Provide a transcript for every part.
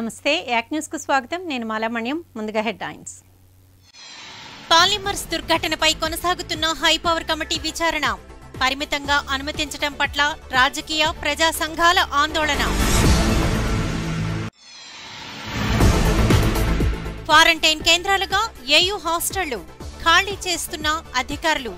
నమస్తే. యాక్ న్యూస్కు స్వాగతం. నేను మాలామణ్యం. ముందుగా హెడ్ లైన్స్. పాలిమర్స్ దుర్ఘటనపై కొనసాగుతున్న హై పవర్ కమిటీ విచారణ. పరిమితంగా అనుమతించడం పట్ల రాజకీయ ప్రజా సంఘాల ఆందోళన. క్వారంటైన్ కేంద్రాలుగా ఏయూ హాస్టళ్ళు ఖాళీ చేస్తున్న అధికారులు.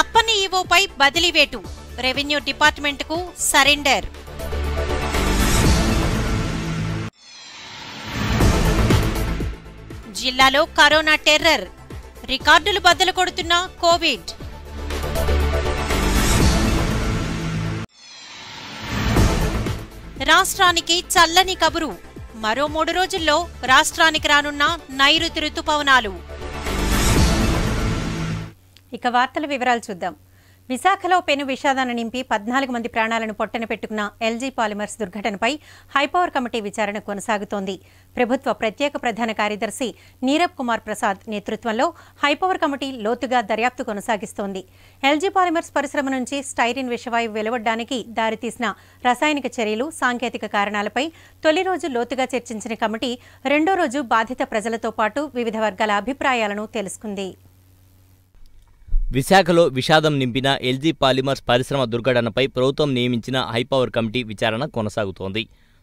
అప్పని ఈవోపై బదిలీవేటు రెవెన్యూ డిపార్ట్మెంట్కు సరెండర్. జిల్లాలో కరోనా టెర్రర్. రికార్డులు బద్దలు కొడుతున్న కోవిడ్. రాష్ట్రానికి చల్లని కబురు. మరో మూడు రోజుల్లో రాష్ట్రానికి రానున్న నైరుతి రుతుపవనాలు ఇక వార్తల వివరాలు చూద్దాం. విశాఖలో పెను విషాదాన్ని నింపి పద్నాలుగు మంది ప్రాణాలను పొట్టన పెట్టుకున్న ఎల్జీ పాలిమర్స్ దుర్ఘటనపై హైపవర్ కమిటీ విచారణ కొనసాగుతోంది. ప్రభుత్వ ప్రత్యేక ప్రధాన కార్యదర్శి నీరబ్ కుమార్ ప్రసాద్ నేతృత్వంలో హైపవర్ కమిటీ లోతుగా దర్యాప్తు కొనసాగిస్తోంది. ఎల్జీ పాలిమర్స్ పరిశ్రమ నుంచి స్టైరిన్ విషవాయువు వెలువడ్డానికి దారితీసిన రసాయనిక చర్యలు సాంకేతిక కారణాలపై తొలి రోజు లోతుగా చర్చించిన కమిటీ రెండో రోజు బాధిత ప్రజలతో పాటు వివిధ వర్గాల అభిప్రాయాలను తెలుసుకుంది. విశాఖలో విషాదం నింపిన ఎల్జీ పాలిమర్స్ పరిశ్రమ దుర్ఘటనపై ప్రభుత్వం నియమించిన హైపవర్ కమిటీ విచారణ కొనసాగుతోంది.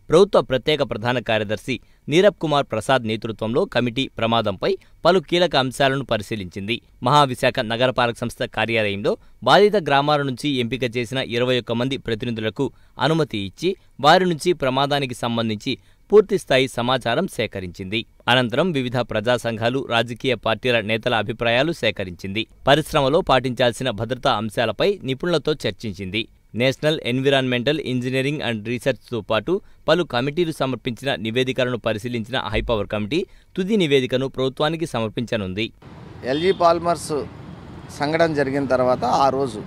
ప్రభుత్వ ప్రత్యేక ప్రధాన కార్యదర్శి నీరబ్ కుమార్ ప్రసాద్ నేతృత్వంలో కమిటీ ప్రమాదంపై పలు కీలక అంశాలను పరిశీలించింది. మహావిశాఖ నగరపాలక సంస్థ కార్యాలయంలో బాధిత గ్రామాల నుంచి ఎంపిక చేసిన ఇరవై ఒక్క మంది ప్రతినిధులకు అనుమతి ఇచ్చి వారి నుంచి ప్రమాదానికి సంబంధించి పూర్తిస్థాయి సమాచారం సేకరించింది. అనంతరం వివిధ ప్రజా సంఘాలు రాజకీయ పార్టీల నేతల అభిప్రాయాలు సేకరించింది. పరిశ్రమలో పాటించాల్సిన భద్రతా అంశాలపై నిపుణులతో చర్చించింది. నేషనల్ ఎన్విరాన్మెంటల్ ఇంజనీరింగ్ అండ్ రీసెర్చ్తో పాటు పలు కమిటీలు సమర్పించిన నివేదికలను పరిశీలించిన హైపవర్ కమిటీ తుది నివేదికను ప్రభుత్వానికి సమర్పించనుంది. ఎల్జీ పాల్మర్స్ సంఘటన జరిగిన తర్వాత ఆ రోజు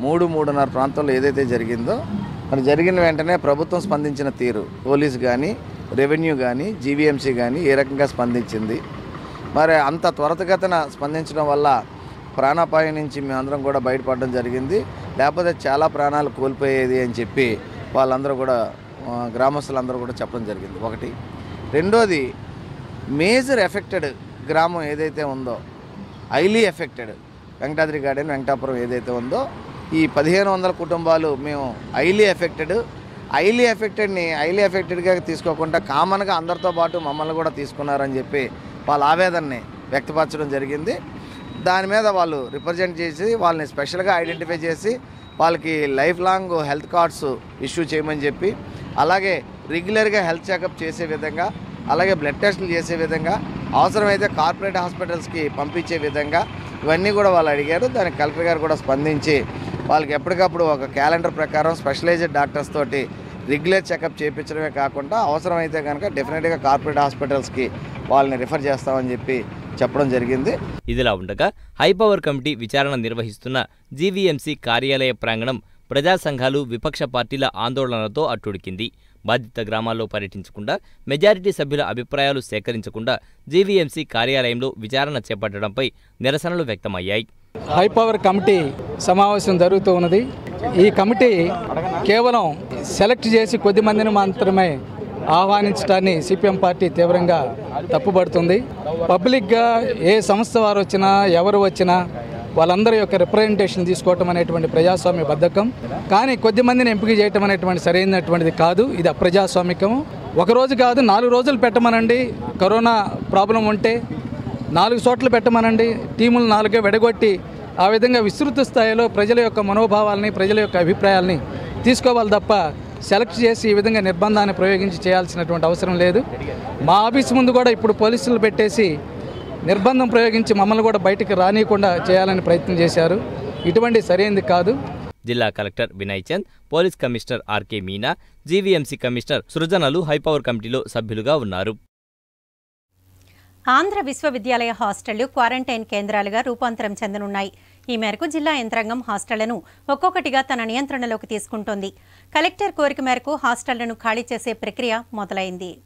మూడు మూడున్నర ప్రాంతంలో ఏదైతే జరిగిందో మరి జరిగిన వెంటనే ప్రభుత్వం స్పందించిన తీరు. పోలీస్ కానీ రెవెన్యూ కానీ జీవీఎంసీ కానీ ఏ రకంగా స్పందించింది? మరి అంత త్వరతగతన స్పందించడం వల్ల ప్రాణాపాయం నుంచి మేమందరం కూడా బయటపడడం జరిగింది. లేకపోతే చాలా ప్రాణాలు కోల్పోయేది అని చెప్పి వాళ్ళందరూ కూడా గ్రామస్తులందరూ కూడా చెప్పడం జరిగింది. ఒకటి. రెండోది మేజర్ ఎఫెక్టెడ్ గ్రామం ఏదైతే ఉందో highly affected Venkatadri garden Venkatapuram ఏదైతే ఉందో ఈ పదిహేను వందల కుటుంబాలు మేము హైలీ ఎఫెక్టెడ్ హైలీ ఎఫెక్టెడ్ని హైలీ ఎఫెక్టెడ్గా తీసుకోకుండా కామన్గా అందరితో పాటు మమ్మల్ని కూడా తీసుకున్నారని చెప్పి వాళ్ళ ఆవేదనని వ్యక్తపరచడం జరిగింది. దాని మీద వాళ్ళు రిప్రజెంట్ చేసి వాళ్ళని స్పెషల్గా ఐడెంటిఫై చేసి వాళ్ళకి life long health cards issue చేయమని చెప్పి అలాగే రెగ్యులర్గా హెల్త్ చెకప్ చేసే విధంగా అలాగే బ్లడ్ టెస్టులు చేసే విధంగా అవసరమైతే కార్పొరేట్ హాస్పిటల్స్కి పంపించే విధంగా ఇవన్నీ కూడా వాళ్ళు అడిగారు. దానికి కలెక్టర్ గారు కూడా స్పందించి వాళ్ళకి ఎప్పటికప్పుడు ఒక క్యాలెండర్ ప్రకారం స్పెషలైజ్డ్ డాక్టర్స్ తోటి రెగ్యులర్ చెకప్ చేయించడమే కాకుండా అవసరమైతే కనుక డెఫినెట్గా కార్పొరేట్ హాస్పిటల్స్కి వాళ్ళని రిఫర్ చేస్తామని చెప్పి చెప్పడం జరిగింది. ఇదిలా ఉండగా హైపవర్ కమిటీ విచారణ నిర్వహిస్తున్న జీవీఎంసీ కార్యాలయ ప్రాంగణం ప్రజా సంఘాలు విపక్ష పార్టీల ఆందోళనలతో అట్టుడికింది. బాధిత గ్రామాల్లో పర్యటించకుండా మెజారిటీ సభ్యుల అభిప్రాయాలు సేకరించకుండా జీవీఎంసీ కార్యాలయంలో విచారణ చేపట్టడంపై నిరసనలు వ్యక్తమయ్యాయి. హై పవర్ కమిటీ సమావేశం జరుగుతూ ఉన్నది. ఈ కమిటీ కేవలం సెలెక్ట్ చేసి కొద్ది మందిని మాత్రమే ఆహ్వానించడాన్ని సిపిఎం పార్టీ తీవ్రంగా తప్పుపడుతుంది పబ్లిక్గా ఏ సంస్థ వారు వచ్చినా ఎవరు వచ్చినా వాళ్ళందరి యొక్క రిప్రజెంటేషన్ తీసుకోవటం అనేటువంటి ప్రజాస్వామ్య బద్ధకం. కానీ కొద్ది మందిని ఎంపిక చేయటం అనేటువంటి సరైనటువంటిది కాదు. ఇది అప్రజాస్వామికము. ఒకరోజు కాదు నాలుగు రోజులు పెట్టమనండి. కరోనా ప్రాబ్లం ఉంటే నాలుగు చోట్ల పెట్టమనండి. టీములు నాలుగే వెడగొట్టి ఆ విధంగా విస్తృత స్థాయిలో ప్రజల యొక్క మనోభావాల్ని ప్రజల యొక్క అభిప్రాయాల్ని తీసుకోవాలి తప్ప సెలెక్ట్ చేసి ఈ విధంగా నిర్బంధాన్ని ప్రయోగించి చేయాల్సినటువంటి అవసరం లేదు. మా ఆఫీస్ ముందు కూడా ఇప్పుడు పోలీసులు పెట్టేసి నిర్బంధం ప్రయోగించి మమ్మల్ని కూడా బయటికి రానియకుండా చేయాలని ప్రయత్నం చేశారు. ఇటువంటి సరైనది కాదు. జిల్లా collector Vinay Chand police commissioner RK Meena GVMC commissioner సృజనలు high power కమిటీలో సభ్యులుగా ఉన్నారు. ఆంధ్ర విశ్వవిద్యాలయ హాస్టళ్ళు క్వారంటైన్ కేంద్రాలుగా రూపాంతరం చెందనున్నాయి. ఈ మేరకు జిల్లా యంత్రాంగం హాస్టళ్ళను ఒక్కొక్కటిగా తన నియంత్రణలోకి తీసుకుంటోంది. కలెక్టర్ కోరిక మేరకు హాస్టళ్ళను ఖాళీ చేసే ప్రక్రియ మొదలైంది.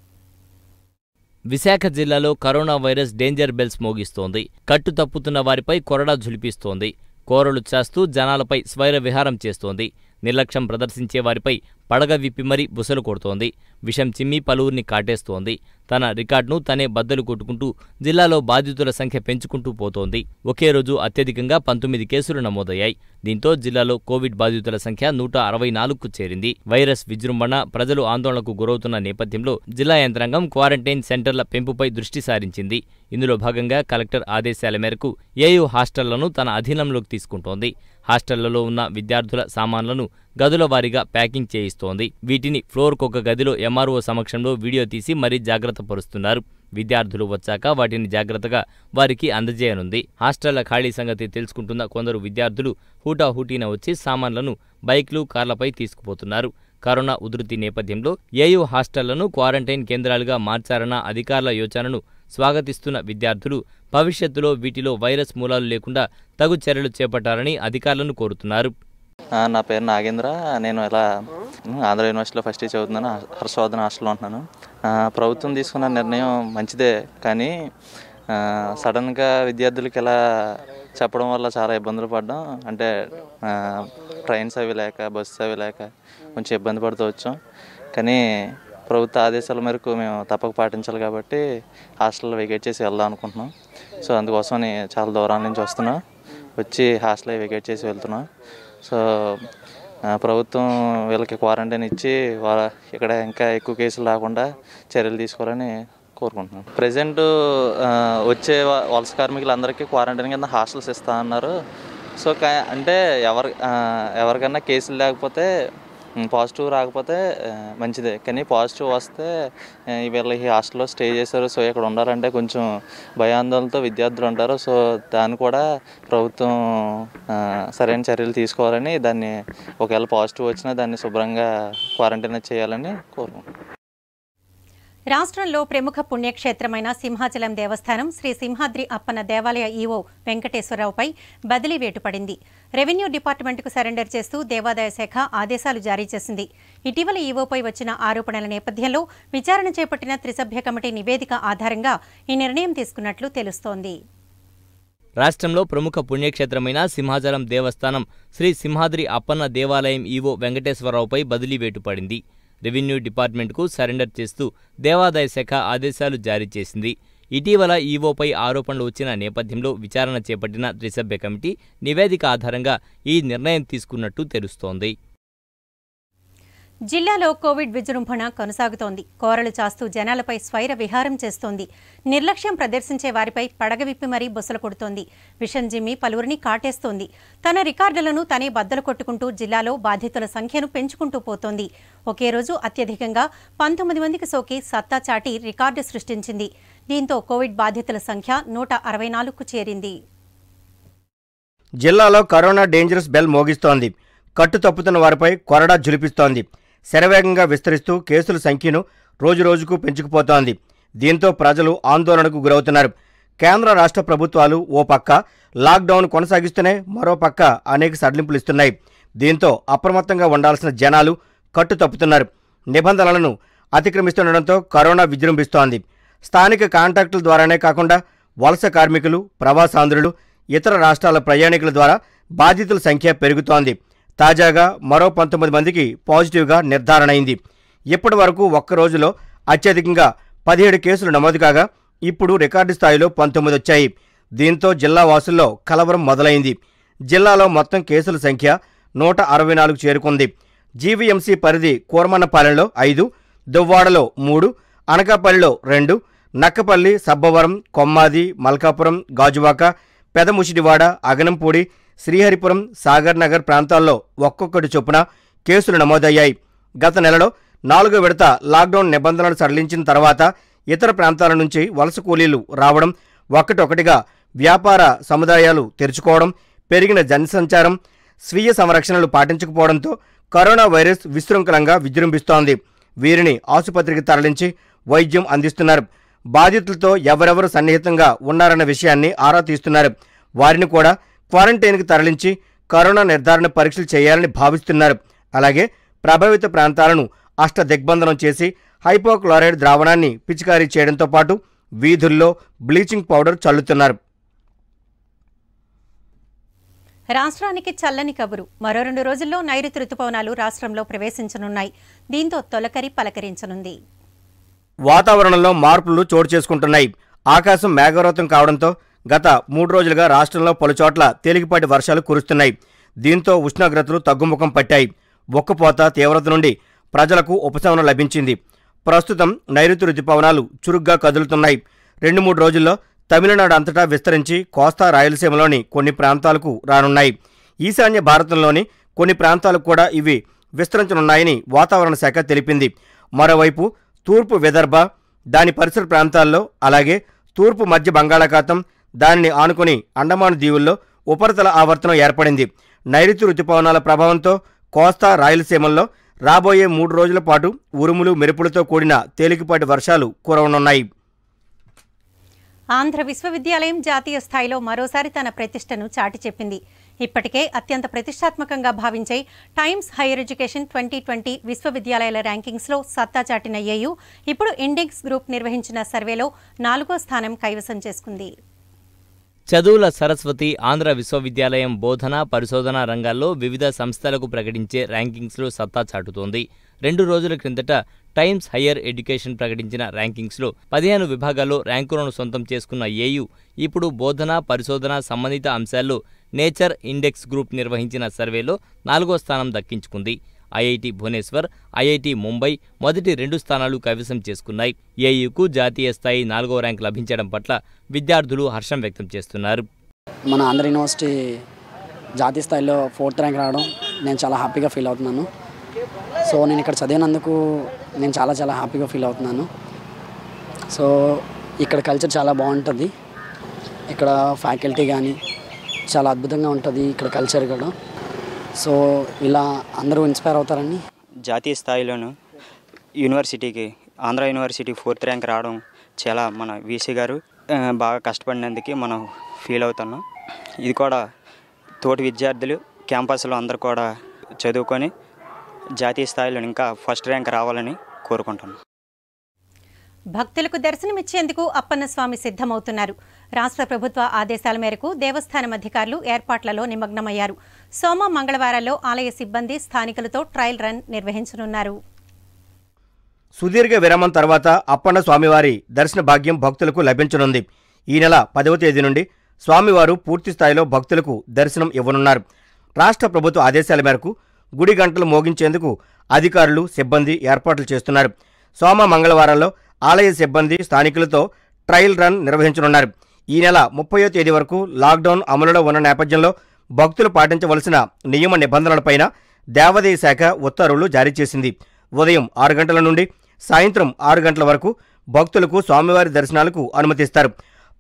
విశాఖ జిల్లాలో కరోనా వైరస్ డేంజర్ బెల్స్ మోగిస్తోంది. కట్టు తప్పుతున్న వారిపై కొరడా జులిపిస్తోంది కోరలు చేస్తూ జనాలపై స్వైర విహారం చేస్తోంది. నిర్లక్ష్యం ప్రదర్శించే వారిపై పడగ విప్పి మరీ బుసలు కొడుతోంది. విషం చిమ్మి పలువురిని కాటేస్తోంది. తన రికార్డును తనే బద్దలు కొట్టుకుంటూ జిల్లాలో బాధితుల సంఖ్య పెంచుకుంటూ పోతోంది. ఒకే రోజు అత్యధికంగా పంతొమ్మిది కేసులు నమోదయ్యాయి. దీంతో జిల్లాలో కోవిడ్ బాధితుల సంఖ్య నూట అరవై నాలుగుకు చేరింది. వైరస్ విజృంభణ ప్రజలు ఆందోళనకు గురవుతున్న నేపథ్యంలో జిల్లా యంత్రాంగం క్వారంటైన్ సెంటర్ల పెంపుపై దృష్టి సారించింది. ఇందులో భాగంగా కలెక్టర్ ఆదేశాల మేరకు ఏయూ హాస్టళ్ళను తన అధీనంలోకి తీసుకుంటోంది. హాస్టళ్ళలో ఉన్న విద్యార్థుల సామాన్లను గదుల వారీగా ప్యాకింగ్ చేయిస్తోంది. వీటిని ఫ్లోర్కొక గదిలో ఎంఆర్ఓ సమక్షంలో వీడియో తీసి మరీ జాగ్రత్త పరుస్తున్నారు. విద్యార్థులు వచ్చాక వాటిని జాగ్రత్తగా వారికి అందజేయనుంది. హాస్టళ్ళ ఖాళీ సంగతి తెలుసుకుంటున్న కొందరు విద్యార్థులు హూటాహూటీన వచ్చి సామాన్లను బైక్లు కార్లపై తీసుకుపోతున్నారు. కరోనా ఉధృతి నేపథ్యంలో ఏయూ హాస్టళ్ళను క్వారంటైన్ కేంద్రాలుగా మార్చారన్న అధికారుల యోచనను స్వాగతిస్తున్న విద్యార్థులు భవిష్యత్తులో వీటిలో వైరస్ మూలాలు లేకుండా తగు చర్యలు చేపట్టాలని అధికారులను కోరుతున్నారు. నా పేరు నాగేంద్ర. నేను ఇలా ఆంధ్ర యూనివర్సిటీలో ఫస్ట్ ఇయర్ చదువుతున్నాను. హర్షవర్ధన్ హాస్టల్లో ఉంటున్నాను. ప్రభుత్వం తీసుకున్న నిర్ణయం మంచిదే కానీ సడన్గా విద్యార్థులకి ఇలా చెప్పడం వల్ల చాలా ఇబ్బందులు పడ్డాం. అంటే ట్రైన్స్ అవి లేక బస్సు అవి లేక కొంచెం ఇబ్బంది పడుతూ వచ్చాం. కానీ ప్రభుత్వ ఆదేశాల మేరకు మేము తప్పక పాటించాలి కాబట్టి హాస్టల్లో వెకేట్ చేసి వెళ్దాం అనుకుంటున్నాం. సో అందుకోసమని చాలా దూరం నుంచి వస్తున్నాం. వచ్చి హాస్టల్ వెకేట్ చేసి వెళ్తున్నాం. సో ప్రభుత్వం వీళ్ళకి క్వారంటైన్ ఇచ్చి వాళ్ళ ఇక్కడ ఇంకా ఎక్కువ కేసులు రాకుండా చర్యలు తీసుకోవాలని కోరుకుంటున్నాం. ప్రజెంట్ వచ్చే వ- వలస కార్మికులందరికీ క్వారంటైన్ కింద హాస్టల్స్ ఇస్తా అన్నారు. సో కా- అంటే ఎవరి ఎవరికైనా ఎవరికన్నా కేసులు లేకపోతే పాజిటివ్ రాకపోతే మంచిదే. కానీ పాజిటివ్ వస్తే వీళ్ళు ఈ హాస్టల్లో స్టే చేశారు. సో ఇక్కడ ఉండాలంటే కొంచెం భయాందోళనతో విద్యార్థులు ఉంటారు. సో దాన్ని కూడా ప్రభుత్వం సరైన చర్యలు తీసుకోవాలని దాన్ని ఒకవేళ పాజిటివ్ వచ్చినా దాన్ని శుభ్రంగా క్వారంటైన్ చేయాలని కోరుకుంటున్నాను రాష్ట్రంలో ప్రముఖ పుణ్యక్షేత్రమైన సింహాచలం దేవస్థానం శ్రీ సింహాద్రి అప్పన్న దేవాలయ ఈవో వెంకటేశ్వరరావుపై బదిలీ వేటుపడింది. రెవెన్యూ డిపార్ట్మెంట్కు సరెండర్ చేస్తూ దేవాదాయ శాఖ ఆదేశాలు జారీ చేసింది. ఇటీవల ఈవోపై వచ్చిన ఆరోపణల నేపథ్యంలో విచారణ చేపట్టిన త్రిసభ్య కమిటీ నివేదిక ఆధారంగా ఈ నిర్ణయం తీసుకున్నట్లు తెలుస్తోంది. రాష్ట్రంలో ప్రముఖ పుణ్యక్షేత్రమైన సింహాచలం దేవస్థానం శ్రీ సింహాద్రి అప్పన్న దేవాలయం ఈవో వెంకటేశ్వరరావుపై బదిలీ వేటుపడింది. రెవెన్యూ డిపార్ట్మెంట్కు సరెండర్ చేస్తూ దేవాదాయ శాఖ ఆదేశాలు జారీ చేసింది. ఇటీవల ఈవోపై ఆరోపణలు వచ్చిన నేపథ్యంలో విచారణ చేపట్టిన త్రిసభ్య కమిటీ నివేదిక ఆధారంగా ఈ నిర్ణయం తీసుకున్నట్టు తెలుస్తోంది. జిల్లాలో కోవిడ్ విజృంభణ కొనసాగుతోంది. కోరలు చాస్తూ జనాలపై స్వైర విహారం చేస్తోంది. నిర్లక్ష్యం ప్రదర్శించే వారిపై పడగవిప్పి మరీ బుసలు కొడుతోంది. విషం జిమ్మి పలువురిని కాటేస్తోంది. తన రికార్డులను తనే బద్దలు కొట్టుకుంటూ జిల్లాలో బాధితుల సంఖ్యను పెంచుకుంటూ పోతోంది. ఒకే రోజు అత్యధికంగా పంతొమ్మిది మందికి సోకి సత్తా చాటి రికార్డు సృష్టించింది. దీంతో కోవిడ్ బాధితుల సంఖ్య నూట అరవై నాలుగుకు చేరింది. జిల్లాలో కరోనా డేంజరస్ బెల్ మోగిస్తోంది. కట్టు తప్పుతున్న వారిపై కొరడా జులిపిస్తోంది శరవేగంగా విస్తరిస్తూ కేసుల సంఖ్యను రోజురోజుకు పెంచుకుపోతోంది. దీంతో ప్రజలు ఆందోళనకు గురవుతున్నారు. కేంద్ర రాష్ట్ర ప్రభుత్వాలు ఓ పక్క లాక్డౌన్ కొనసాగిస్తూనే మరో పక్క అనేక సడలింపులు ఇస్తున్నాయి. దీంతో అప్రమత్తంగా ఉండాల్సిన జనాలు కట్టు తప్పుతున్నారు నిబంధనలను అతిక్రమిస్తుండటంతో కరోనా విజృంభిస్తోంది. స్థానిక కాంటాక్టుల ద్వారానే కాకుండా వలస కార్మికులు ప్రవాసాంధ్రులు ఇతర రాష్ట్రాల ప్రయాణికుల ద్వారా బాధితుల సంఖ్య పెరుగుతోంది. తాజాగా మరో పంతొమ్మిది మందికి పాజిటివ్గా నిర్ధారణ అయింది ఇప్పటి వరకు ఒక్క రోజులో అత్యధికంగా పదిహేడు కేసులు నమోదు కాగా ఇప్పుడు రికార్డు స్థాయిలో పంతొమ్మిది వచ్చాయి. దీంతో జిల్లా వాసుల్లో కలవరం మొదలైంది. జిల్లాలో మొత్తం కేసుల సంఖ్య నూట అరవై నాలుగు చేరుకుంది. జీవీఎంసీ పరిధి కూరమన్నపాలెంలో ఐదు దువ్వాడలో మూడు అనకాపల్లిలో రెండు నక్కపల్లి సబ్బవరం కొమ్మాది మల్కాపురం గాజువాక పెదముషిడివాడ అగనంపూడి శ్రీహరిపురం సాగర్ నగర్ ప్రాంతాల్లో ఒక్కొక్కటి చొప్పున కేసులు నమోదయ్యాయి. గత నెలలో నాలుగో విడత లాక్డౌన్ నిబంధనలు సడలించిన తర్వాత ఇతర ప్రాంతాల నుంచి వలస కూలీలు రావడం ఒకటొకటిగా వ్యాపార సముదాయాలు తెరుచుకోవడం పెరిగిన జనసంచారం స్వీయ సంరక్షణలు పాటించకపోవడంతో కరోనా వైరస్ విశృంఖలంగా విజృంభిస్తోంది. వీరిని ఆసుపత్రికి తరలించి వైద్యం అందిస్తున్నారు. బాధితులతో ఎవరెవరు సన్నిహితంగా ఉన్నారన్న విషయాన్ని ఆరా తీస్తున్నారు. వారిని కూడా క్వారంటైన్కి తరలించి కరోనా నిర్ధారణ పరీక్షలు చేయాలని భావిస్తున్నారు. అలాగే ప్రభావిత ప్రాంతాలను అష్ట దిగ్బంధనం చేసి హైపోక్లోరైడ్ ద్రావణాన్ని పిచికారీ చేయడంతో పాటు వీధుల్లో బ్లీచింగ్ పౌడర్ చల్లుతున్నారు. రాష్ట్రానికి చల్లని కబురు. మరో రెండు రోజుల్లో నైరుతి రుతుపవనాలు రాష్ట్రంలో ప్రవేశించనున్నాయి. దీంతో తొలకరి పలకరించనుంది. వాతావరణంలో మార్పులు చోటు చేసుకుంటున్నాయి. ఆకాశం మేఘావృతం కావడంతో గత మూడు రోజులుగా రాష్ట్రంలో పలుచోట్ల తేలికపాటి వర్షాలు కురుస్తున్నాయి. దీంతో ఉష్ణోగ్రతలు తగ్గుముఖం పట్టాయి. ఒక్కపోత తీవ్రత నుండి ప్రజలకు ఉపశమనం లభించింది. ప్రస్తుతం నైరుతి రుతుపవనాలు చురుగ్గా కదులుతున్నాయి. రెండు మూడు రోజుల్లో తమిళనాడు అంతటా విస్తరించి కోస్తా రాయలసీమలోని కొన్ని ప్రాంతాలకు రానున్నాయి. ఈశాన్య భారతంలోని కొన్ని ప్రాంతాలకు కూడా ఇవి విస్తరించనున్నాయని వాతావరణ శాఖ తెలిపింది. మరోవైపు తూర్పు విదర్భ దాని పరిసర ప్రాంతాల్లో అలాగే తూర్పు మధ్య బంగాళాఖాతం దానిని ఆనుకుని అండమాన్ దీవుల్లో ఉపరితల ఆవర్తనం ఏర్పడింది. నైరుతి రుతుపవనాల ప్రభావంతో కోస్తా రాయలసీమల్లో రాబోయే మూడు రోజుల పాటు ఉరుములు మెరుపులతో కూడిన తేలికపాటి వర్షాలు కురవనున్నాయి. ఆంధ్ర విశ్వవిద్యాలయం జాతీయ స్థాయిలో మరోసారి తన ప్రతిష్టను చాటి చెప్పింది. ఇప్పటికే అత్యంత ప్రతిష్టాత్మకంగా భావించే Times higher education twenty twenty విశ్వవిద్యాలయాల ర్యాంకింగ్స్లో సత్తా చాటిన ఏయు ఇప్పుడు ఇండెక్స్ గ్రూప్ నిర్వహించిన సర్వేలో నాలుగో స్థానం కైవసం చేసుకుంది. చదువుల సరస్వతి ఆంధ్ర విశ్వవిద్యాలయం బోధన పరిశోధన రంగాల్లో వివిధ సంస్థలకు ప్రకటించే ర్యాంకింగ్స్లో సత్తా చాటుతోంది. రెండు రోజుల క్రిందట టైమ్స్ హయ్యర్ ఎడ్యుకేషన్ ప్రకటించిన ర్యాంకింగ్స్లో పదిహేను విభాగాల్లో ర్యాంకులను సొంతం చేసుకున్న ఏయు ఇప్పుడు బోధన పరిశోధన సంబంధిత అంశాల్లో నేచర్ ఇండెక్స్ గ్రూప్ నిర్వహించిన సర్వేలో నాలుగో స్థానం దక్కించుకుంది. ఐఐటి భువనేశ్వర్ ఐఐటి ముంబై మొదటి రెండు స్థానాలు కైవసం చేసుకున్నాయి. ఏయుకు జాతీయ స్థాయి నాలుగో ర్యాంక్ లభించడం పట్ల విద్యార్థులు హర్షం వ్యక్తం చేస్తున్నారు. మన ఆంధ్ర యూనివర్సిటీ జాతీయ స్థాయిలో ఫోర్త్ ర్యాంక్ రావడం నేను చాలా హ్యాపీగా ఫీల్ అవుతున్నాను. సో నేను ఇక్కడ చదివినందుకు నేను చాలా చాలా హ్యాపీగా ఫీల్ అవుతున్నాను. సో ఇక్కడ కల్చర్ చాలా బాగుంటుంది. ఇక్కడ ఫ్యాకల్టీ కానీ చాలా అద్భుతంగా ఉంటుంది ఇక్కడ కల్చర్ కూడా. సో ఇలా అందరూ ఇన్స్పైర్ అవుతారని? జాతీయ స్థాయిలోను యూనివర్సిటీకి ఆంధ్ర యూనివర్సిటీ ఫోర్త్ ర్యాంక్ రావడం చాలా మన వీసీ గారు బాగా కష్టపడినందుకు మనం ఫీల్ అవుతున్నాం. ఇది కూడా తోటి విద్యార్థులు క్యాంపస్లో అందరూ కూడా చదువుకొని జాతీయ స్థాయిలో ఇంకా ఫస్ట్ ర్యాంక్ రావాలని కోరుకుంటున్నాం. భక్తులకు దర్శనమిచ్చేందుకు అప్పన్నస్వామి సిద్ధమవుతున్నారు. రాష్ట్ర ప్రభుత్వ ఆదేశాల మేరకు దేవస్థానం అధికారులు ఏర్పాట్లలో నిమగ్నమయ్యారు. సోమ మంగళవారాల్లో ఆలయ సిబ్బంది స్థానికులతో ట్రయల్ రన్ నిర్వహించనున్నారు. సుదీర్ఘ విరామం తర్వాత అప్పన్న స్వామివారి దర్శన భాగ్యం భక్తులకు లభించనుంది. ఈ నెల పదవ తేదీ నుండి స్వామివారు పూర్తి స్థాయిలో భక్తులకు దర్శనం ఇవ్వనున్నారు. రాష్ట్ర ప్రభుత్వ ఆదేశాల మేరకు గుడి గంటలు మోగించేందుకు అధికారులు సిబ్బంది ఏర్పాట్లు చేస్తున్నారు. సోమ మంగళవారాల్లో ఆలయ సిబ్బంది స్థానికులతో ట్రయల్ రన్ నిర్వహించనున్నారు. ఈ నెల ముప్పయో తేదీ వరకు లాక్డౌన్ అమలులో ఉన్న నేపథ్యంలో భక్తులు పాటించవలసిన నియమ నిబంధనలపైన దేవాదాయ శాఖ ఉత్తర్వులు జారీ చేసింది. ఉదయం ఆరు గంటల నుండి సాయంత్రం ఆరు గంటల వరకు భక్తులకు స్వామివారి దర్శనాలకు అనుమతిస్తారు.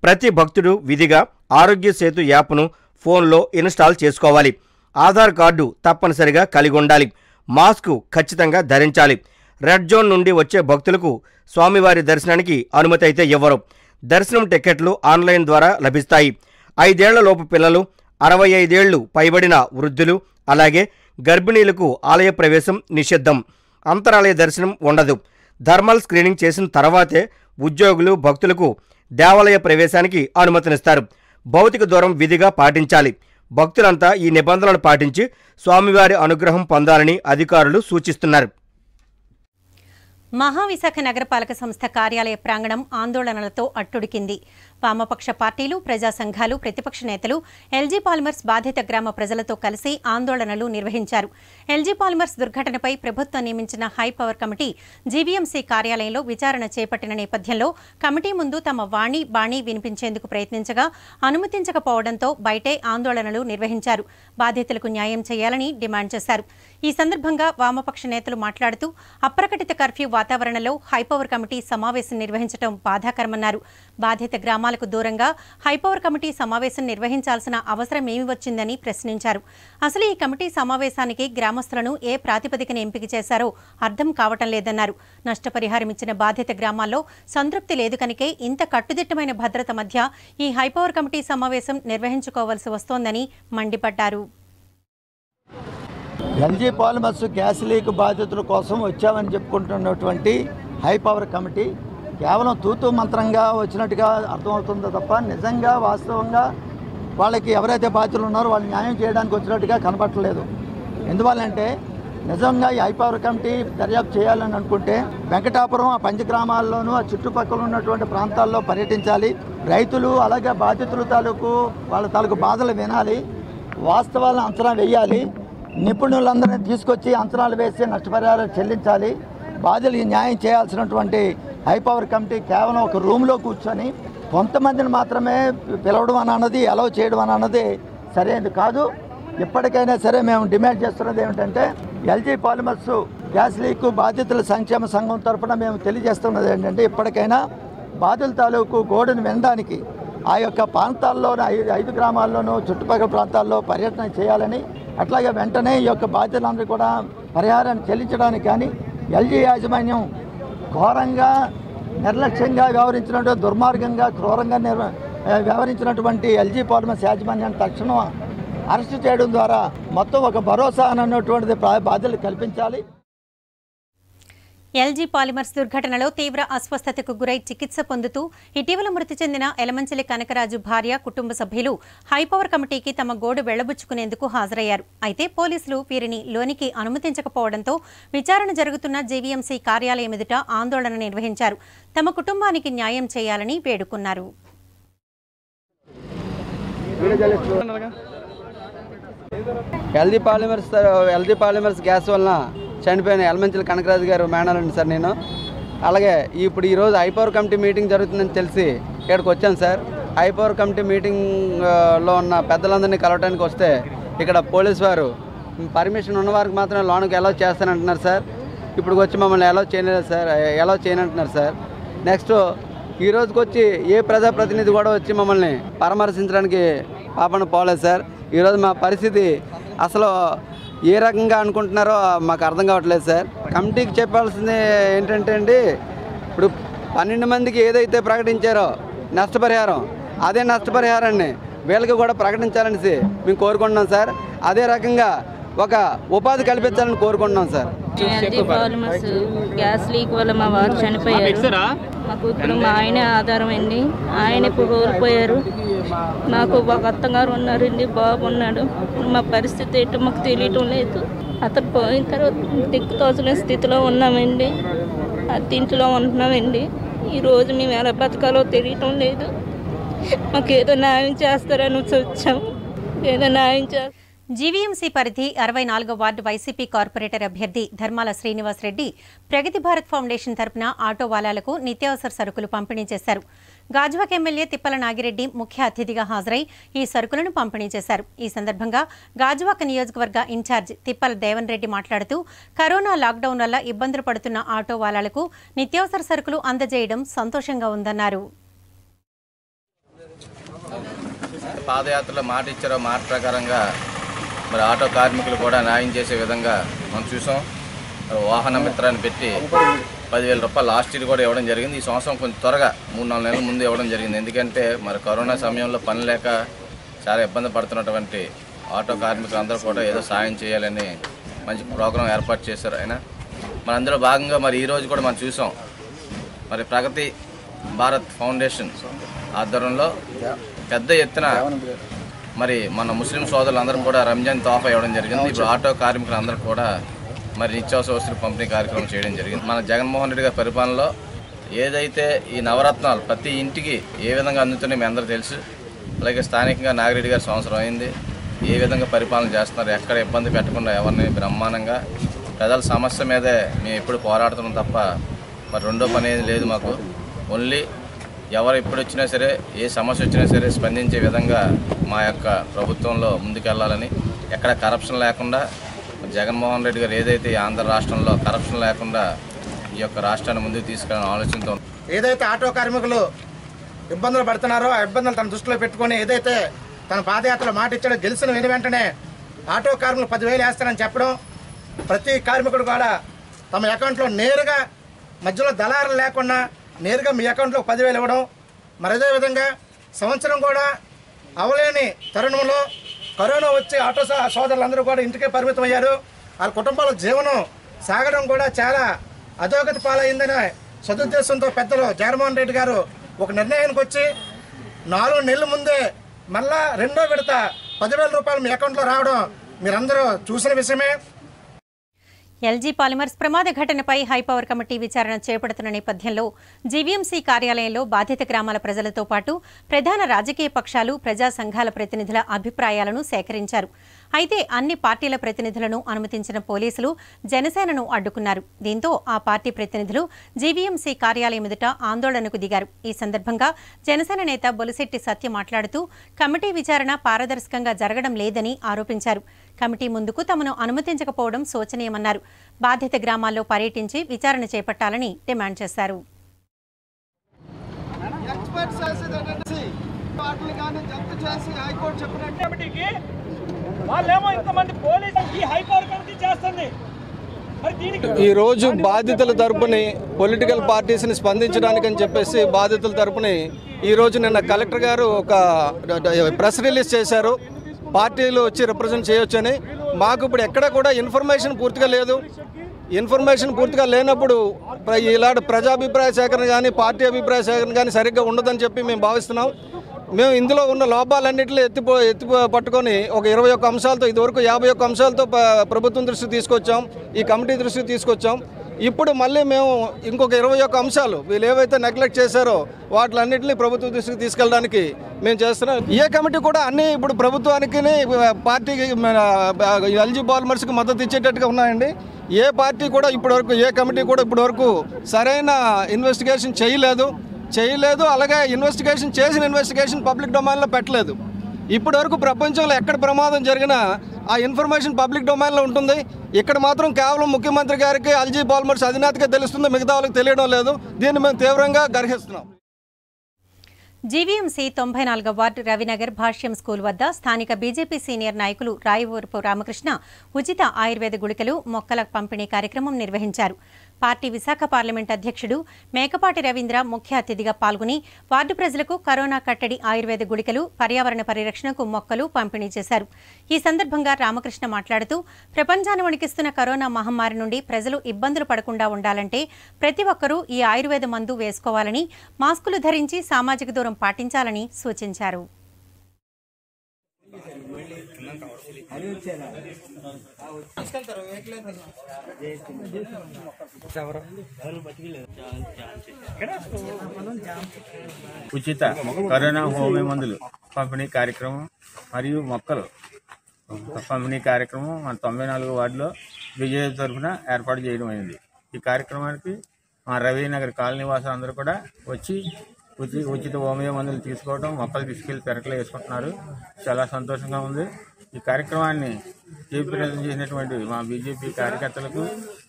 ప్రతి భక్తుడు విధిగా ఆరోగ్య సేతు యాప్ను ఫోన్లో ఇన్స్టాల్ చేసుకోవాలి. ఆధార్ కార్డు తప్పనిసరిగా కలిగి ఉండాలి. మాస్క్ ఖచ్చితంగా ధరించాలి. రెడ్ జోన్ నుండి వచ్చే భక్తులకు స్వామివారి దర్శనానికి అనుమతి అయితే ఇవ్వరు దర్శనం టికెట్లు ఆన్లైన్ ద్వారా లభిస్తాయి. ఐదేళ్ళలోపు పిల్లలు అరవై ఐదేళ్ళు పైబడిన వృద్ధులు అలాగే గర్భిణీలకు ఆలయ ప్రవేశం నిషిద్ధం. అంతరాలయ దర్శనం ఉండదు. థర్మల్ స్క్రీనింగ్ చేసిన తర్వాతే ఉద్యోగులు భక్తులకు దేవాలయ ప్రవేశానికి అనుమతినిస్తారు. భౌతిక దూరం విధిగా పాటించాలి. భక్తులంతా ఈ నిబంధనలు పాటించి స్వామివారి అనుగ్రహం పొందాలని అధికారులు సూచిస్తున్నారు. మహావిశాఖ నగరపాలక సంస్థ కార్యాలయ ప్రాంగణం ఆందోళనలతో అట్టుడికింది. వామపక్ష పార్టీలు ప్రజా సంఘాలు ప్రతిపక్ష నేతలు ఎల్జీ పాలిమర్స్ బాధిత గ్రామ ప్రజలతో కలిసి ఆందోళనలు నిర్వహించారు. ఎల్జీ పాలిమర్స్ దుర్ఘటనపై ప్రభుత్వం నియమించిన హై పవర్ కమిటీ జీవీఎంసీ కార్యాలయంలో విచారణ చేపట్టిన నేపథ్యంలో కమిటీ ముందు తమ వాణి బాణి వినిపించేందుకు ప్రయత్నించగా అనుమతించకపోవడంతో బయటే ఆందోళనలు నిర్వహించారు. బాధితులకు న్యాయం చేయాలని డిమాండ్ చేశారు. ఈ సందర్భంగా వామపక్ష నేతలు మాట్లాడుతూ అప్రకటిత కర్ఫ్యూ వాతావరణంలో హైపవర్ కమిటీ సమావేశం నిర్వహించడం బాధాకరమన్నారు. బాధిత గ్రామాలకు దూరంగా హైపవర్ కమిటీ సమావేశం నిర్వహించాల్సిన అవసరం ఏమి వచ్చిందని ప్రశ్నించారు. అసలు ఈ కమిటీ సమావేశానికి గ్రామస్తులను ఏ ప్రాతిపదికన ఎంపిక చేశారో అర్థం కావటం లేదన్నారు. నష్టపరిహారం ఇచ్చిన బాధిత గ్రామాల్లో సంతృప్తి లేదు కనుకే ఇంత కట్టుదిట్టమైన భద్రత మధ్య ఈ హైపవర్ కమిటీ సమావేశం నిర్వహించుకోవాల్సి వస్తోందని మండిపడ్డారు. ఎల్జీ పాలిమర్స్ గ్యాస్ లీక్ బాధితుల కోసం వచ్చామని చెప్పుకుంటున్నటువంటి హై పవర్ కమిటీ కేవలం తూతు మంత్రంగా వచ్చినట్టుగా అర్థమవుతుందో తప్ప నిజంగా వాస్తవంగా వాళ్ళకి ఎవరైతే బాధ్యులు ఉన్నారో వాళ్ళు న్యాయం చేయడానికి వచ్చినట్టుగా కనపట్టలేదు ఎందువల్లంటే నిజంగా ఈ హైపవర్ కమిటీ దర్యాప్తు చేయాలని అనుకుంటే వెంకటాపురం ఆ పంచగ్రామాల్లోనూ ఆ చుట్టుపక్కల ఉన్నటువంటి ప్రాంతాల్లో పర్యటించాలి. రైతులు అలాగే బాధితుల తాలూకు వాళ్ళ తాలూకు బాధలు వినాలి. వాస్తవాలను అంచనా వేయాలి. నిపుణులందరినీ తీసుకొచ్చి అంచనాలు వేసి నష్టపరిహారం చెల్లించాలి. బాధ్యులకి న్యాయం చేయాల్సినటువంటి హైపవర్ కమిటీ కేవలం ఒక రూమ్లో కూర్చొని కొంతమందిని మాత్రమే పిలవడం అని అన్నది అలౌ చేయడం అని అన్నది సరైనది కాదు. ఇప్పటికైనా సరే మేము డిమాండ్ చేస్తున్నది ఏమిటంటే ఎల్జీ పాలిమర్స్ గ్యాస్ లీక్ బాధితుల సంక్షేమ సంఘం తరఫున మేము తెలియజేస్తున్నది ఏంటంటే ఇప్పటికైనా బాధితుల తాలూకు గోడును వినడానికి ఆ యొక్క ప్రాంతాల్లోనూ ఐదు ఐదు గ్రామాల్లోనూ చుట్టుపక్కల ప్రాంతాల్లో పర్యటన చేయాలని అట్లాగే వెంటనే ఈ యొక్క బాధ్యతలందరూ కూడా పరిహారాన్ని చెల్లించడానికి కానీ ఎల్జీ యాజమాన్యం ఘోరంగా నిర్లక్ష్యంగా వ్యవహరించినటువంటి దుర్మార్గంగా క్రూరంగా వ్యవహరించినటువంటి ఎల్జీ పాలిమర్స్ యాజమాన్యాన్ని తక్షణం అరెస్టు చేయడం ద్వారా మొత్తం ఒక భరోసా అన్నటువంటిది బాధ్యతలు కల్పించాలి. ఎల్జీ పాలిమర్స్ దుర్ఘటనలో తీవ్ర అస్వస్థతకు గురై చికిత్స పొందుతూ ఇటీవల మృతి చెందిన ఎలమంచలి కనకరాజు భార్య కుటుంబ సభ్యులు హైపవర్ కమిటీకి తమ గోడు వెళ్ళబుచ్చుకునేందుకు హాజరయ్యారు. అయితే పోలీసులు వీరిని లోనికి అనుమతించకపోవడంతో విచారణ జరుగుతున్న జీవీఎంసీ కార్యాలయం ఎదుట ఆందోళన నిర్వహించారు. తమ కుటుంబానికి న్యాయం చేయాలని వేడుకున్నారు. LG Polymers LG Polymers gas వలన చనిపోయిన ఎలమంచిల కనకరాజు గారు మేనాలండి సార్ నేను. అలాగే ఇప్పుడు ఈరోజు హైపవర్ కమిటీ మీటింగ్ జరుగుతుందని తెలిసి ఇక్కడికి వచ్చాను సార్. హైపవర్ కమిటీ మీటింగ్లో ఉన్న పెద్దలందరినీ కలవడానికి వస్తే ఇక్కడ పోలీస్ వారు పర్మిషన్ ఉన్నవారికి మాత్రమే లోనికి అలౌ చేస్తానంటున్నారు సార్. ఇప్పుడు వచ్చి మమ్మల్ని అలౌ చేయలేదు సార్ అలౌ చేయనంటున్నారు సార్. నెక్స్ట్ ఈ రోజుకి వచ్చి ఏ ప్రజాప్రతినిధి కూడా వచ్చి మమ్మల్ని పరామర్శించడానికి పాపన పోలేదు సార్. ఈరోజు మా పరిస్థితి అసలు ఏ రకంగా అనుకుంటున్నారో మాకు అర్థం కావట్లేదు సార్. కమిటీకి చెప్పాల్సింది ఏంటంటే అండి ఇప్పుడు పన్నెండు మందికి ఏదైతే ప్రకటించారో నష్టపరిహారం అదే నష్టపరిహారాన్ని వీళ్ళకి కూడా ప్రకటించాలనేసి మేము కోరుకుంటున్నాం సార్. అదే రకంగా ఒక ఉపాధి కల్పించాలని కోరుకుంటున్నాం సార్. పాలిమర్స్ గ్యాస్ లీక్ వల్ల మా వారు చనిపోయారు. మాకు ఇప్పుడు మా ఆయన ఆధారం అండి. ఆయన ఇప్పుడు కోల్పోయారు. నాకు ఒక అత్తగారు ఉన్నారండి బాబు ఉన్నాడు. మా పరిస్థితి ఏంటో మాకు తెలియటం లేదు. అతను పోయిన తర్వాత దిక్కు తోచలేని స్థితిలో ఉన్నామండి. అత్తింట్లో ఉంటున్నామండి. ఈరోజు మేము ఎలా బతకాలో తెలియటం లేదు. మాకు ఏదో న్యాయం చేస్తారని వచ్చాం ఏదో న్యాయం చేస్తారు జీవీఎంసీ పరిధి అరవై నాలుగో వార్డు వైసీపీ కార్పొరేటర్ అభ్యర్థి ధర్మాల శ్రీనివాస్ రెడ్డి ప్రగతి భారత్ ఫౌండేషన్ తరపున ఆటో వాలాలకు నిత్యావసర సరుకులు పంపిణీ చేశారు. గాజువాక ఎమ్మెల్యే తిప్పల నాగిరెడ్డి ముఖ్య అతిథిగా హాజరై ఈ సరుకులను పంపిణీ చేశారు. ఈ సందర్భంగా గాజువాక నియోజకవర్గ ఇన్ఛార్జ్ తిప్పల దేవన్ రెడ్డి మాట్లాడుతూ కరోనా లాక్డౌన్ వల్ల ఇబ్బందులు పడుతున్న ఆటో వాలాలకు నిత్యావసర సరుకులు అందజేయడం సంతోషంగా ఉందన్నారు. పాదయాత్రలో మాట ఇచ్చారో మాట ప్రకారంగా మరి ఆటో కార్మికులు కూడా న్యాయం చేసే విధంగా మనం చూసాం. మరి వాహన మిత్రాన్ని పెట్టి పదివేల రూపాయలు లాస్ట్ ఇయర్ కూడా ఇవ్వడం జరిగింది. ఈ సంవత్సరం కొంచెం త్వరగా మూడు నాలుగు నెలల ముందు ఇవ్వడం జరిగింది. ఎందుకంటే మరి కరోనా సమయంలో పని లేక చాలా ఇబ్బంది పడుతున్నటువంటి ఆటో కార్మికులు అందరూ కూడా ఏదో సాయం చేయాలని మంచి ప్రోగ్రాం ఏర్పాటు చేశారు ఆయన. మరి అందులో భాగంగా మరి ఈ రోజు కూడా మనం చూసాం. మరి ప్రగతి భారత్ ఫౌండేషన్ ఆధ్వర్యంలో పెద్ద ఎత్తున మరి మన ముస్లిం సోదరులందరూ కూడా రంజాన్ తోఫా ఇవ్వడం జరిగింది. ఇప్పుడు ఆటో కార్మికులందరూ కూడా మరి నిత్యావసర వస్తువులు పంపిణీ కార్యక్రమం చేయడం జరిగింది. మన జగన్మోహన్ రెడ్డి గారి పరిపాలనలో ఏదైతే ఈ నవరత్నాలు ప్రతి ఇంటికి ఏ విధంగా అందుతున్నాయి మీ అందరూ తెలుసు. అలాగే స్థానికంగా నాగిరెడ్డి గారు సంవత్సరం అయింది. ఏ విధంగా పరిపాలన చేస్తున్నారు ఎక్కడ ఇబ్బంది పెట్టకుండా ఎవరిని బ్రహ్మాండంగా ప్రజల సమస్య మీదే మేము ఎప్పుడు పోరాడుతున్నాం తప్ప మరి రెండో పని ఏది లేదు మాకు. ఓన్లీ ఎవరు ఎప్పుడు వచ్చినా సరే ఏ సమస్య వచ్చినా సరే స్పందించే విధంగా మా యొక్క ప్రభుత్వంలో ముందుకెళ్ళాలని ఎక్కడ కరప్షన్ లేకుండా జగన్మోహన్ రెడ్డి గారు ఏదైతే ఆంధ్ర రాష్ట్రంలో కరప్షన్ లేకుండా ఈ యొక్క రాష్ట్రాన్ని ముందుకు తీసుకెళ్ళిన ఆలోచనతో ఏదైతే ఆటో కార్మికులు ఇబ్బందులు పడుతున్నారో ఆ ఇబ్బందులు తన దృష్టిలో పెట్టుకొని ఏదైతే తన పాదయాత్రలో మాట ఇచ్చాడో గెలిచిన వెను వెంటనే ఆటో కార్మికులు పదివేలు వేస్తారని చెప్పడం ప్రతి కార్మికుడు కూడా తమ అకౌంట్లో నేరుగా మధ్యలో దళారులు లేకుండా నేరుగా మీ అకౌంట్లో పదివేలు ఇవ్వడం. మరి అదేవిధంగా సంవత్సరం కూడా అవలేని తరుణంలో కరోనా వచ్చి ఆటో సోదరులందరూ కూడా ఇంటికే పరిమితం అయ్యారు. వాళ్ళ కుటుంబాల జీవనం సాగడం కూడా చాలా అధోగతి పాలైందనే సదుద్దేశంతో పెద్దలు జగన్మోహన్ రెడ్డి గారు ఒక నిర్ణయానికి వచ్చి నాలుగు నెలల ముందే మళ్ళా రెండో విడత పదివేల రూపాయలు మీ అకౌంట్లో రావడం మీరందరూ చూసిన విషయమే. ఎల్జీ పాలిమర్స్ ప్రమాద ఘటనపై హైపవర్ కమిటీ విచారణ చేపడుతున్న నేపథ్యంలో జీవీఎంసీ కార్యాలయంలో బాధిత గ్రామాల ప్రజలతో పాటు ప్రధాన రాజకీయ పక్షాలు ప్రజా సంఘాల ప్రతినిధుల అభిప్రాయాలను సేకరించారు. అయితే అన్ని పార్టీల ప్రతినిధులను అనుమతించిన పోలీసులు జనసేనను అడ్డుకున్నారు. దీంతో ఆ పార్టీ ప్రతినిధులు జీవీఎంసీ కార్యాలయం ఎదుట ఆందోళనకు దిగారు. ఈ సందర్భంగా జనసేన నేత బొలిశెట్టి సత్య మాట్లాడుతూ కమిటీ విచారణ పారదర్శకంగా జరగడం లేదని ఆరోపించారు. కమిటీ ముందుకు తమను అనుమతించకపోవడం శోచనీయమన్నారు. బాధిత గ్రామాల్లో పర్యటించి విచారణ చేపట్టాలని డిమాండ్ చేశారు. వాటిని కానీ జప్తు చేసి హైకోర్టు చెప్పినట్టు కమిటీకి వాళ్ళేమో ఇంతమంది పోలీసు ఈ హైకోర్టు కమిటీ చేస్తుంది. ఈరోజు బాధితుల తరపుని పొలిటికల్ పార్టీస్ని స్పందించడానికని చెప్పేసి బాధితుల తరపుని ఈరోజు నిన్న కలెక్టర్ గారు ఒక ప్రెస్ రిలీజ్ చేశారు. పార్టీలు వచ్చి రిప్రజెంట్ చేయొచ్చని. మాకు ఇప్పుడు ఎక్కడ కూడా ఇన్ఫర్మేషన్ పూర్తిగా లేదు. ఇన్ఫర్మేషన్ పూర్తిగా లేనప్పుడు ప్ర- ఇలాంటి ప్రజాభిప్రాయ సేకరణ కానీ పార్టీ అభిప్రాయ సేకరణ కానీ సరిగ్గా ఉండదని చెప్పి మేము భావిస్తున్నాం. మేము ఇందులో ఉన్న లోపాలన్నింటినీ ఎత్తిపో ఎత్తి పట్టుకొని ఒక ఇరవై ఒక్క అంశాలతో ఇదివరకు యాభై ఒక్క అంశాలతో ప్రభుత్వం దృష్టికి తీసుకొచ్చాం ఈ కమిటీ దృష్టికి తీసుకొచ్చాం. ఇప్పుడు మళ్ళీ మేము ఇంకొక ఇరవై ఒక్క అంశాలు వీళ్ళు ఏవైతే నెగ్లెక్ట్ చేశారో వాటిలన్నింటినీ ప్రభుత్వ దృష్టికి తీసుకెళ్ళడానికి మేము చేస్తున్నాం. ఏ కమిటీ కూడా అన్ని ఇప్పుడు ప్రభుత్వానికి పార్టీకి ఎల్జీ బాల్మర్స్కి మద్దతు ఇచ్చేటట్టుగా ఉన్నాయండి. ఏ పార్టీ కూడా ఇప్పటివరకు ఏ కమిటీ కూడా ఇప్పటివరకు సరైన ఇన్వెస్టిగేషన్ చేయలేదు. చేయలేదు. అలాగే ఇన్వెస్టిగేషన్ చేసిన ఇన్వెస్టిగేషన్ పబ్లిక్ డొమైన్లో పెట్టలేదు. ఇప్పటి వరకు ప్రపంచంలో ఎక్కడ ప్రమాదం జరిగినా ఆ ఇన్ఫర్మేషన్ పబ్లిక్ డొమైన్లో ఉంటుంది. ఇక్కడ మాత్రం కేవలం ముఖ్యమంత్రి గారికి అల్జీ పాల్మర్స్ అధినేతగా తెలుస్తుంది. మిగతా వాళ్ళకి తెలియడం లేదు. దీన్ని మేము తీవ్రంగా గర్హిస్తున్నాం. జీవీఎంసీ తొంభై నాలుగవ వార్డు రవినగర్ భాష్యం స్కూల్ వద్ద స్థానిక బీజేపీ సీనియర్ నాయకులు రాయవూరపు రామకృష్ణ ఉచిత ఆయుర్వేద గుళికలు మొక్కల పంపిణీ కార్యక్రమం నిర్వహించారు. పార్టీ విశాఖ పార్లమెంట్ అధ్యక్షుడు మేకపాటి రవీంద్ర ముఖ్య అతిథిగా పాల్గొని వార్డు ప్రజలకు కరోనా కట్టడి ఆయుర్వేద గుళికలు పర్యావరణ పరిరక్షణకు మొక్కలు పంపిణీ చేశారు. ఈ సందర్భంగా రామకృష్ణ మాట్లాడుతూ ప్రపంచాన్ని వణికిస్తున్న కరోనా మహమ్మారి నుండి ప్రజలు ఇబ్బందులు పడకుండా ఉండాలంటే ప్రతి ఒక్కరూ ఈ ఆయుర్వేద మందు వేసుకోవాలని మాస్కులు ధరించి సామాజిక దూరం పాటించాలని సూచించారు. ఉచిత కరోనా హోమీ మందులు పంపిణీ కార్యక్రమం మరియు మొక్కలు పంపిణీ కార్యక్రమం మన తొంభై నాలుగు వార్డులో విజయ తరఫున ఏర్పాటు చేయడం అయింది. ఈ కార్యక్రమానికి మా రవీనగర్ కాలనీ వాసులు అందరూ కూడా వచ్చి ఉచి ఉచిత హోమియో మందులు తీసుకోవడం మొక్కలు తీసుకెళ్ళి పెరట్లో వేసుకుంటున్నారు. చాలా సంతోషంగా ఉంది. ఈ కార్యక్రమాన్ని జయప్రదం చేసినటువంటి మా బీజేపీ కార్యకర్తలకు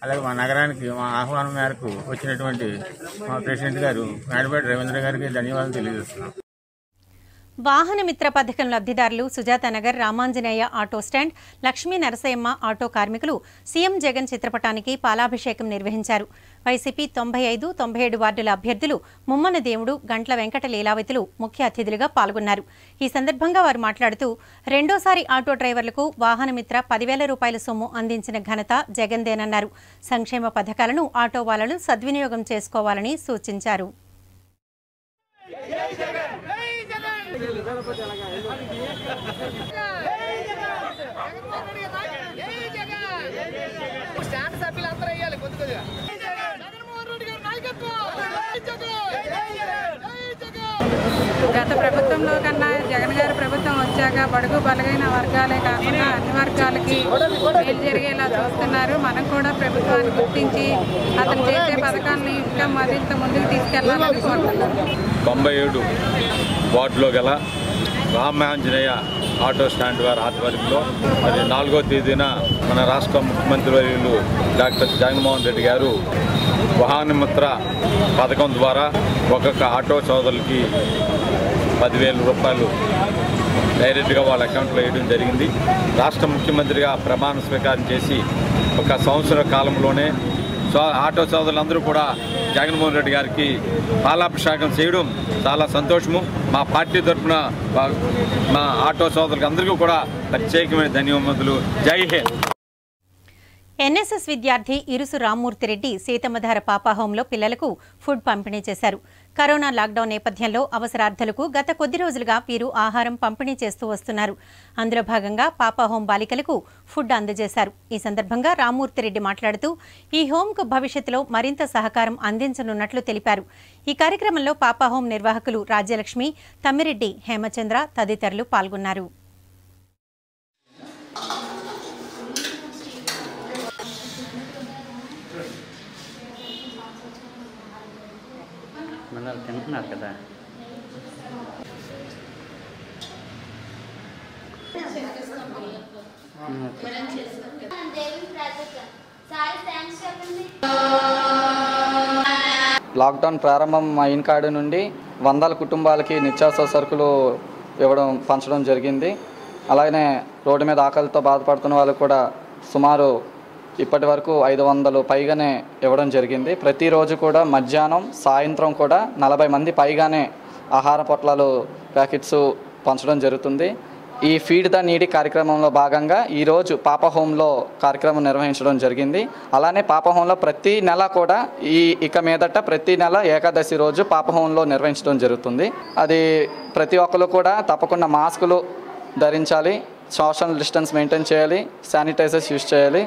అలాగే మా నగరానికి మా ఆహ్వానం మేరకు వచ్చినటువంటి మా ప్రెసిడెంట్ గారు మేడపేట రవీంద్ర గారికి ధన్యవాదాలు తెలియజేస్తున్నాం. వాహన మిత్ర పథకం లబ్ధిదారులు Sujathanagar Ramanjaneya auto stand Lakshmi Narasayyamma auto కార్మికులు సీఎం జగన్ చిత్రపటానికి పాలాభిషేకం నిర్వహించారు. వైసీపీ తొంభై ఐదు తొంభై ఏడు వార్డుల అభ్యర్థులు ముమ్మన దేవుడు గంట్ల వెంకట లీలావతులు ముఖ్య అతిథులుగా పాల్గొన్నారు ఈ సందర్భంగా వారు మాట్లాడుతూ రెండోసారి ఆటో డ్రైవర్లకు వాహనమిత్ర పదివేల రూపాయల సొమ్ము అందించిన ఘనత జగందేనన్నారు సంక్షేమ పథకాలను ఆటో వాళ్ళను సద్వినియోగం చేసుకోవాలని సూచించారు స్టాండ్ సభ్యులు అందరూ వేయాలి కొద్ది కొద్దిగా జగన్మోహన్ రెడ్డి గారి నాయకత్వం గత ప్రభుత్వంలో కన్నా జగన్ గారి ప్రభుత్వం వచ్చాక బడుగు బలగైన వర్గాలే కాకుండా అన్ని వర్గాలకి మేలు జరిగేలా చూస్తున్నారు. మనం కూడా ప్రభుత్వాన్ని గుర్తించి అతను చేసే పథకాన్ని ఇంకా మరింత ముందుకు తీసుకెళ్ళాలని కోరుతున్నాం. తొంభై ఏడు వార్డులో గల రామాంజనేయ ఆటో స్టాండ్ వారి ఆధ్వర్యంలో మరి నాలుగో తేదీన మన రాష్ట్ర ముఖ్యమంత్రి వర్యులు డాక్టర్ జగన్మోహన్ రెడ్డి గారు వాహనమిత్ర పథకం ద్వారా ఒక్కొక్క ఆటో సోదరులకి పదివేల రూపాయలు డైరెక్ట్గా వాళ్ళ అకౌంట్లో వేయడం జరిగింది. రాష్ట్ర ముఖ్యమంత్రిగా ప్రమాణ స్వీకారం చేసి ఒక సంవత్సర కాలంలోనే సో ఆటో సోదరులందరూ కూడా జగన్మోహన్ రెడ్డి గారికి పాలాభిషేకం చేయడం చాలా సంతోషము. మా పార్టీ తరఫున మా ఆటో సోదరులకు అందరికీ కూడా ప్రత్యేకమైన ధన్యవాదాలు జై హింద్. ఎన్ఎస్ఎస్ విద్యార్థి ఇరుసు రామ్మూర్తిరెడ్డి సీతమ్మధార పాపాహోంలో పిల్లలకు ఫుడ్ పంపిణీ చేశారు. కరోనా లాక్డౌన్ నేపథ్యంలో అవసరార్థులకు గత కొద్ది రోజులుగా వీరు ఆహారం పంపిణీ చేస్తూ వస్తున్నారు. అందులో భాగంగా పాపా హోం బాలికలకు ఫుడ్ అందజేశారు. ఈ సందర్భంగా రామూర్తిరెడ్డి మాట్లాడుతూ ఈ హోంకు భవిష్యత్తులో మరింత సహకారం అందించనున్నట్లు తెలిపారు. ఈ కార్యక్రమంలో పాపా హోం నిర్వాహకులు రాజ్యలక్ష్మి తమ్మిరెడ్డి హేమచంద్ర తదితరులు పాల్గొన్నారు. పిల్లలు తింటున్నారు కదా. లాక్డౌన్ ప్రారంభం అయిన కాడి నుండి వందల కుటుంబాలకి నిత్యావసర సరుకులు ఇవ్వడం పంచడం జరిగింది. అలాగనే రోడ్డు మీద ఆకలితో బాధపడుతున్న వాళ్ళు కూడా సుమారు ఇప్పటి వరకు ఐదు వందలు పైగానే ఇవ్వడం జరిగింది. ప్రతిరోజు కూడా మధ్యాహ్నం సాయంత్రం కూడా నలభై మంది పైగానే ఆహార పొట్లాలు ప్యాకెట్స్ పంచడం జరుగుతుంది. ఈ ఫీడ్ ద నీడి కార్యక్రమంలో భాగంగా ఈరోజు పాప హోంలో కార్యక్రమం నిర్వహించడం జరిగింది. అలానే పాప హోంలో ప్రతి నెల కూడా ఈ ఇక మీదట ప్రతి నెల ఏకాదశి రోజు పాప హోంలో నిర్వహించడం జరుగుతుంది. అది ప్రతి ఒక్కరు కూడా తప్పకుండా మాస్కులు ధరించాలి సోషల్ డిస్టెన్స్ మెయింటైన్ చేయాలి శానిటైజర్స్ యూజ్ చేయాలి.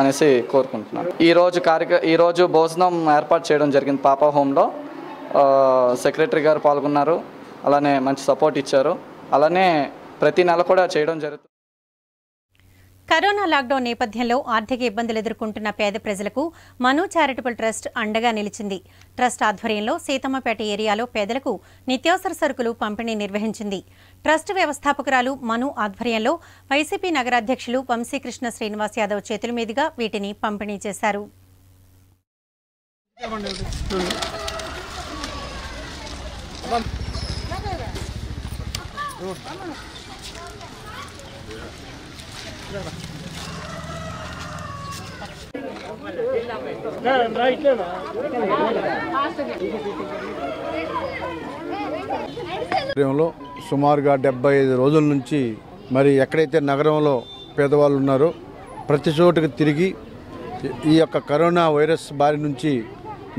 అనేసి కోరుకుంటున్నాను ఈరోజు కార్యక్ర ఈరోజు భోజనం ఏర్పాటు చేయడం జరిగింది పాప హోమ్లో సెక్రటరీ గారు పాల్గొన్నారు. అలానే మంచి సపోర్ట్ ఇచ్చారు. అలానే ప్రతి నెల కూడా చేయడం జరుగుతుంది కరోనా లాక్డౌన్ నేపథ్యంలో ఆర్థిక ఇబ్బందులు ఎదుర్కొంటున్న పేద ప్రజలకు మను చారిటబుల్ ట్రస్ట్ అండగా నిలిచింది. ట్రస్ట్ ఆధ్వర్యంలో సీతమ్మపేట ఏరియాలో పేదలకు నిత్యావసర సరుకులు పంపిణీ నిర్వహించింది. ట్రస్ట్ వ్యవస్థాపకురాలు మను ఆధ్వర్యంలో వైసీపీ నగరాధ్యక్షులు వంశీకృష్ణ శ్రీనివాస్ యాదవ్ చేతుల మీదుగా వీటిని పంపిణీ చేశారు. ఆధ్వర్యంలో సుమారుగా డెబ్బై ఐదు రోజుల నుంచి మరి ఎక్కడైతే నగరంలో పేదవాళ్ళు ఉన్నారో ప్రతి చోటుకు తిరిగి ఈ యొక్క కరోనా వైరస్ బారి నుంచి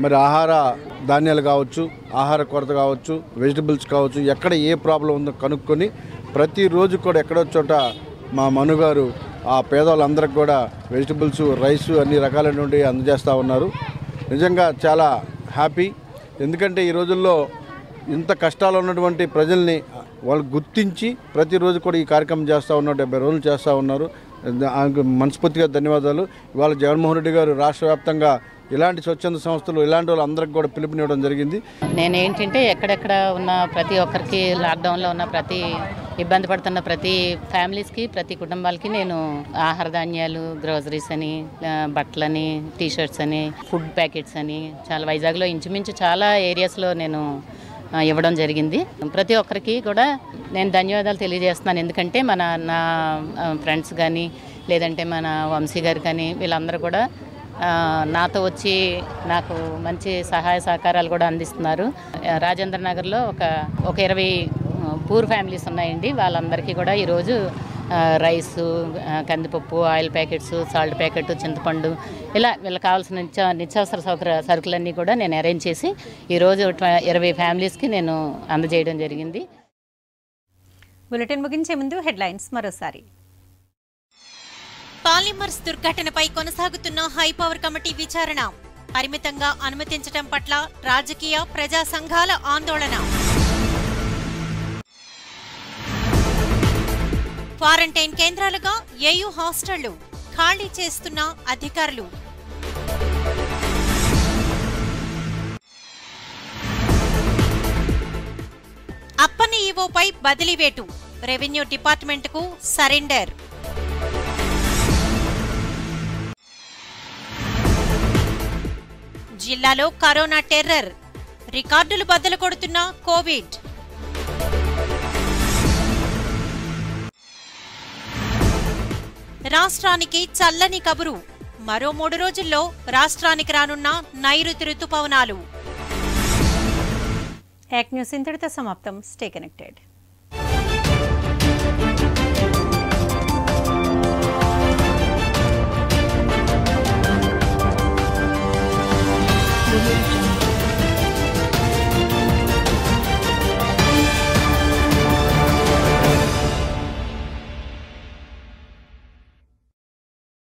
మరి ఆహార ధాన్యాలు కావచ్చు ఆహార కొరత కావచ్చు వెజిటబుల్స్ కావచ్చు ఎక్కడ ఏ ప్రాబ్లం ఉందో కనుక్కొని ప్రతిరోజు కూడా ఎక్కడో చోట మా మనుగారు ఆ పేదవాళ్ళందరికి కూడా వెజిటబుల్స్ రైస్ అన్ని రకాల నుండి అందజేస్తూ ఉన్నారు. నిజంగా చాలా హ్యాపీ. ఎందుకంటే ఈ రోజుల్లో ఇంత కష్టాలు ఉన్నటువంటి ప్రజల్ని వాళ్ళు గుర్తించి ప్రతిరోజు కూడా ఈ కార్యక్రమం చేస్తూ ఉన్నారు డెబ్బై రోజులు చేస్తూ ఉన్నారు. మనస్ఫూర్తిగా ధన్యవాదాలు. ఇవాళ జగన్మోహన్ రెడ్డి గారు రాష్ట్ర వ్యాప్తంగా ఇలాంటి స్వచ్ఛంద సంస్థలు ఇలాంటి వాళ్ళందరికీ కూడా పిలుపునివ్వడం జరిగింది. నేను ఏంటంటే ఎక్కడెక్కడ ఉన్న ప్రతి ఒక్కరికి లాక్డౌన్లో ఉన్న ప్రతి ఇబ్బంది పడుతున్న ప్రతి ఫ్యామిలీస్కి ప్రతి కుటుంబాలకి నేను ఆహార ధాన్యాలు గ్రోసరీస్ అని బట్టలని టీ షర్ట్స్ అని ఫుడ్ ప్యాకెట్స్ అని చాలా వైజాగ్లో ఇంచుమించు చాలా ఏరియాస్లో నేను ఇవ్వడం జరిగింది. ప్రతి ఒక్కరికి కూడా నేను ధన్యవాదాలు తెలియజేస్తున్నాను. ఎందుకంటే మన నా ఫ్రెండ్స్ కానీ లేదంటే మన వంశీ గారు కానీ వీళ్ళందరూ కూడా నాతో వచ్చి నాకు మంచి సహాయ సహకారాలు కూడా అందిస్తున్నారు. రాజేంద్ర నగర్లో ఒక ఒక ఇరవై పూర్ ఫ్యామిలీస్ ఉన్నాయండి. వాళ్ళందరికీ కూడా ఈరోజు రైసు కందిపప్పు ఆయిల్ ప్యాకెట్స్ సాల్ట్ ప్యాకెట్ చింతపండు ఇలా వీళ్ళకి కావాల్సిన నిత్య నిత్యావసర సౌకర్య సరుకులన్నీ కూడా నేను అరేంజ్ చేసి ఈరోజు ట్వ- ఇరవై ఫ్యామిలీస్కి నేను అందజేయడం జరిగింది. బులెటిన్ ముగించే ముందు హెడ్లైన్స్ మరోసారి. పాలిమర్స్ దుర్ఘటనపై కొనసాగుతున్న హైపవర్ కమిటీ విచారణ. పరిమితంగా అనుమతించడం పట్ల రాజకీయ ప్రజా సంఘాల ఆందోళన. క్వారంటైన్ కేంద్రాలుగా ఏయూ హాస్టళ్ళు ఖాళీ చేస్తున్న అధికారులు. అప్పని ఈవోపై బదిలీవేటు రెవెన్యూ డిపార్ట్మెంట్కు సరెండర్. జిల్లాలో కరోనా టెర్రర్ రికార్డులు బద్దలు కొడుతున్న కోవిడ్. రాష్ట్రానికి చల్లని కబురు. మరో మూడు రోజుల్లో రాష్ట్రానికి రానున్న నైరుతి రుతుపవనాలు యాక్ న్యూస్ ఇంతటితో సమాప్తం. Stay connected